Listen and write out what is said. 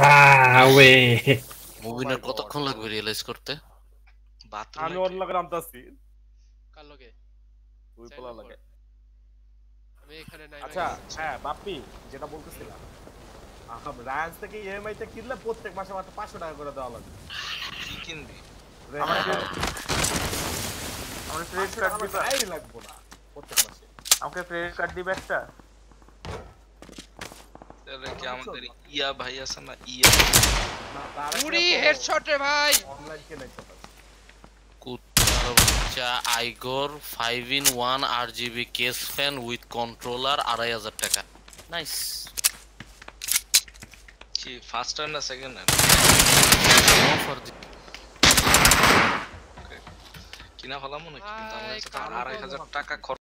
Way. মুভিনের. কতক্ষণ লাগবে realise করতে? আমি ওর লগে নামতাছি কার লগে? তুই পোলা লাগে। আমি এখানে নাই আচ্ছা হ্যাঁ বাপ্পি যেটা বলতেছিলাম। আহ, রায়ান্স থেকে ইএমআই তে কিনলে প্রত্যেক মাসে মাত্র পাঁচশো টাকা করে দেওয়া লাগবে। কি কিনবি? আমাকে আমার ক্রেডিট কার্ড দিবা? লাগবো না প্রত্যেক মাসে। আমাকে ক্রেডিট কার্ড দিবে একটা? আমাদের ইয়া ভাই আছে না ইয়া। না তার হেডশট রে ভাই। অনলাইন কেনাই কুত্তার বাচ্চা আইগর five in one R GB case fan with controller আড়াই হাজার টাকা। নাইস কি ফার্স্ট হ্যান্ড না সেকেন্ড অফার কিনা ফেলাম নাকি? কিন্তু আমার ভাই, কাছে তো কালো আড়াই হাজার টাকা খরচ